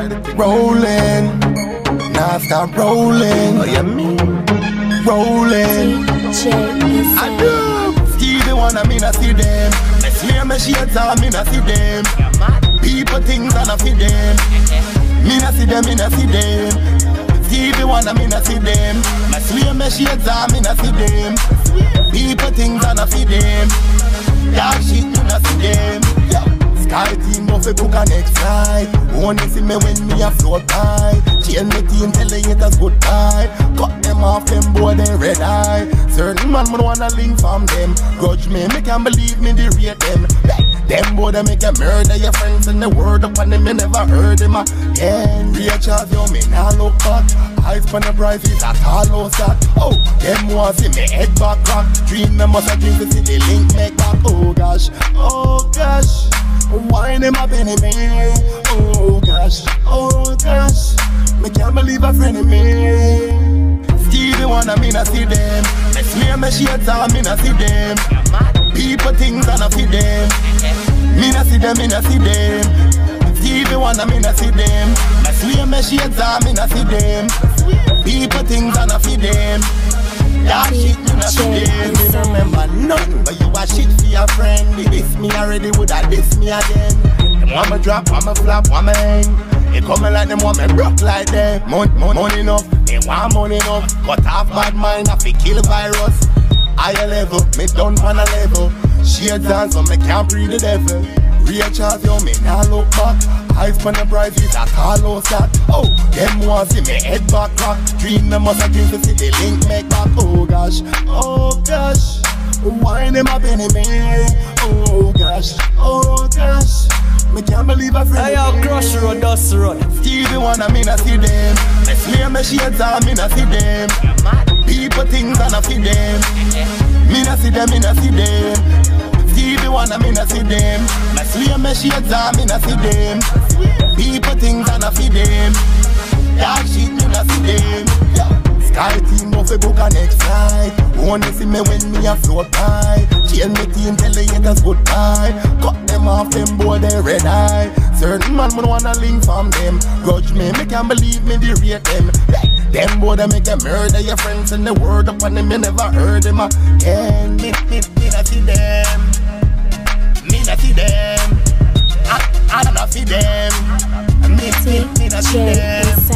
Rolling, now stop rolling. Oh, you mean? Rolling. I do. Stevie Wonder me not see them. Me smear me shades on me not see them. People things and I see them. Me not see them, me not see them. Stevie Wonder me not see them. Me smear me shades on me not see them. People things and I see them. Dog shit me not see them. Sky team fi book a next flight Wanna see me when me a float by Chain me team tell the haters goodbye Cut them off them boy they red eye. Certain man me wanna link from them. Grudge me, me can't believe me they rate them. Them boy they make a murder your friends and the word up on them. Me never heard them again. Reach out yo me nah look back. Eyes on the price is a tall that Oh, them want see me head back crack Dream me must a dream to see the link make back. Oh gosh, oh gosh why them a penny me? Oh gosh, oh gosh, me can't believe a friend of me. Stevie Wonder me not see them. Me smear me shades on me not see them. People things and I see them. Me not see them, me not see them. Stevie Wonder me not see them. Me smear me shades on me not see them. People things and I see them. That shit me drop, me flop, me hang. They coming like them want me broke like them. Mon- mon- money enough, they want money enough. Cut off bad mind, I fi kill virus. Higher level, me done on a level. Shades on so me can't breathe the devil. Real out, yo, me nah look back. Eyes on the price is a house that. Oh, them want see me head back crack. Dream them must have to see the link make back. Oh gosh, oh gosh. Why them a penny me? Oh gosh, oh crush road, dust road. Stevie Wonder me not see them. Me smear me shades on me not see them. People things and I see them. Me not see them, me not see them. Stevie Wonder me not see them. Me smear me shades on me not see them. People things and I see them. Dog shit me not see them. Sky team no fi book a next flight Wanna see me when me a float by Chain me team tell the haters goodbye Cut them off them boy they red eye Certain man me wanna link from them. Grudge me, me can't believe me they rate them. Them boy they make a murder your friends and the word up on them me never heard them again. Me, me, me not see them. Me not see them. I, I not see them. Me, me, me not see them